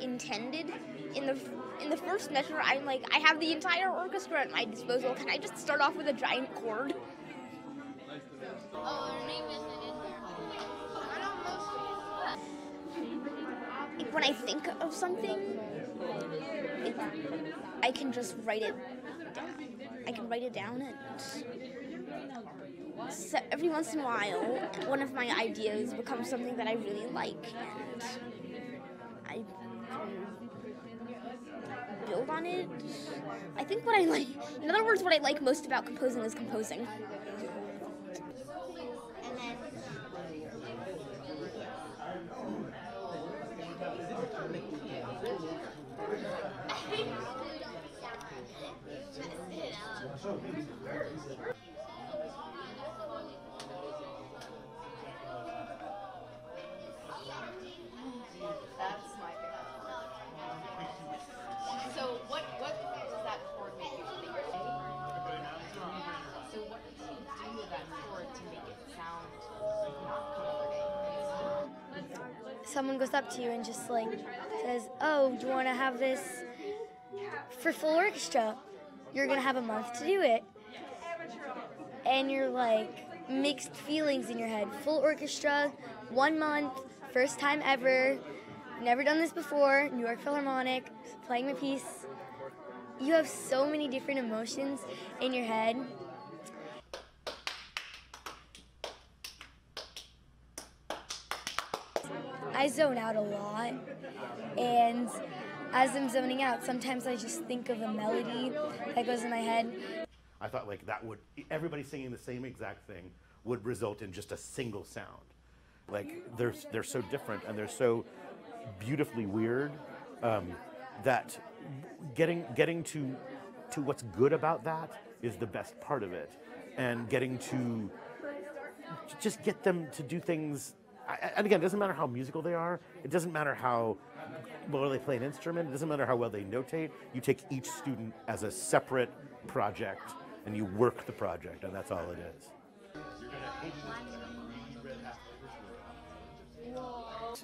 intended in the in the first measure. I'm like, I have the entire orchestra at my disposal. Can I just start off with a giant chord? When I think of something, it, I can just write it down. I can write it down and so every once in a while, one of my ideas becomes something that I really like, and I build on it. I think what I like, in other words, what I like most about composing is composing. Someone goes up to you and just like says, "Oh, do you want to have this for full orchestra? You're gonna have a month to do it." And you're like mixed feelings in your head. Full orchestra, one month, first time ever, never done this before. New York Philharmonic, playing my piece. You have so many different emotions in your head. I zone out a lot, and as I'm zoning out, sometimes I just think of a melody that goes in my head. I thought like that would everybody singing the same exact thing would result in just a single sound. Like they're they're so different and they're so beautifully weird um, that getting getting to to what's good about that is the best part of it, and getting to just get them to do things. And again, it doesn't matter how musical they are. It doesn't matter how well they play an instrument. It doesn't matter how well they notate. You take each student as a separate project and you work the project, and that's all it is.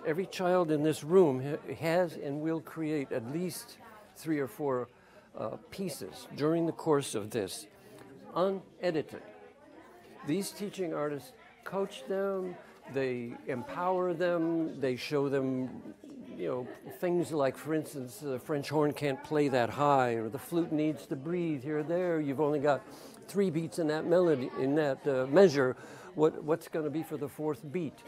Every child in this room has and will create at least three or four uh, pieces during the course of this, unedited. These teaching artists coach them, they empower them, they show them, you know, things like, for instance, the French horn can't play that high, or the flute needs to breathe here or there. You've only got three beats in that melody, in that uh, measure. What, what's going to be for the fourth beat?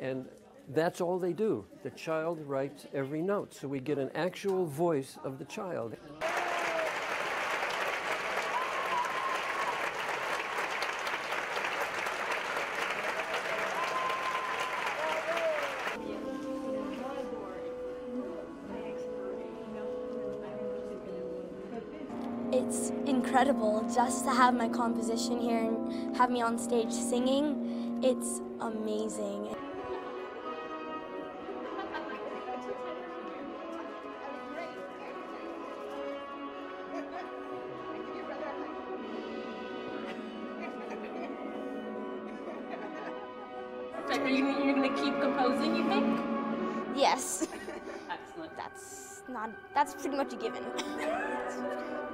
And that's all they do. The child writes every note, so we get an actual voice of the child. It's incredible just to have my composition here and have me on stage singing. It's amazing. Are you you're gonna keep composing? You think? Yes, Excellent. that's not. That's pretty much a given.